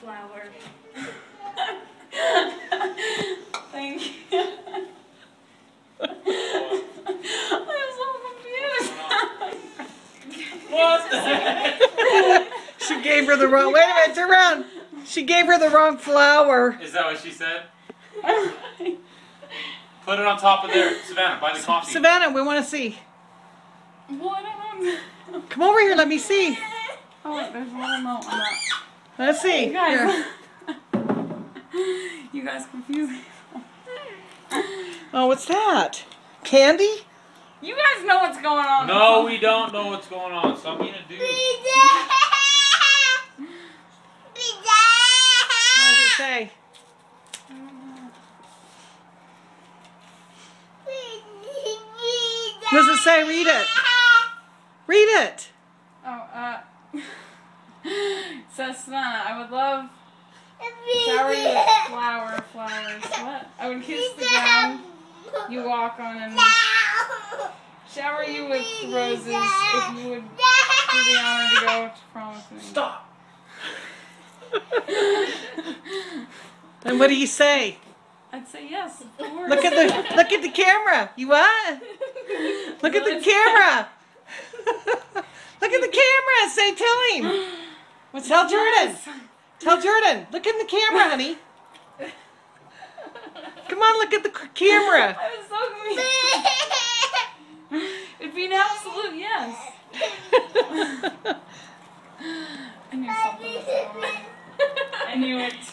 flower. Thank you. I'm so confused. What the heck? She gave her the wrong. Wait a minute, turn around. She gave her the wrong flower. Is that what she said? Put it on top of there. Savannah, buy the coffee. Savannah, we want to see. Well, I don't know. Come over here, let me see. Oh, wait, there's a little note on that. Let's see. You guys, Here. you guys confuse me. Oh, what's that? Candy? You guys know what's going on. No, we don't know what's going on. Stop being a dude. What does it say? What does it say? Read it. Read it. Oh, uh. says Savannah, I would love shower you with flower flowers. What? I would kiss the ground you walk on and shower you with roses if you would do the honor to go to prom with me. Stop. And what do you say? I'd say yes, of course. Look at the look at the camera. You what? Look at the camera. look at the camera. Say tell him. What's Tell Jordan. Tell Jordan. Look in the camera, honey. Come on, look at the camera. I was so confused. It'd be an absolute yes. I knew something was wrong. I knew it.